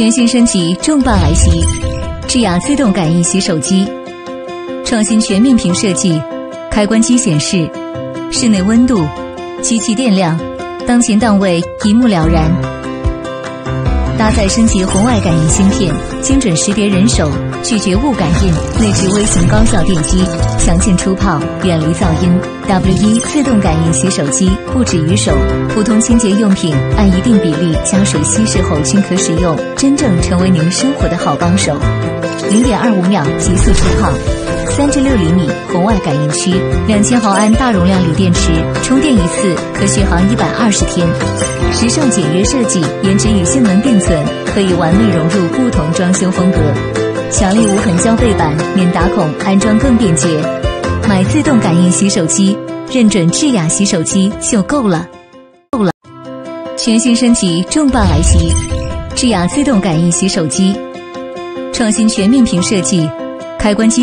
全新升级重磅来袭智雅自动感应洗手机，创新全面屏设计，开关机显示，室内温度，机器电量，当前档位一目了然。搭载升级红外感应芯片，精准识别人手，拒绝误感应，内置微型高效电机，强劲出泡，远离噪音。W 一自动感应洗手机，不止于手，普通清洁用品按一定比例加水稀释后均可使用，真正成为您生活的好帮手。零点二五秒急速出泡，三至六厘米红外感应区，两千毫安大容量锂电池，充电一次可续航一百二十天。时尚简约设计，颜值与性能并存，可以完美融入不同装修风格。强力无痕胶背板，免打孔，安装更便捷。买自动感应洗手机，认准智雅洗手机就够了，够了。全新升级重磅来袭智雅自动感应洗手机，创新全面屏设计，开关机。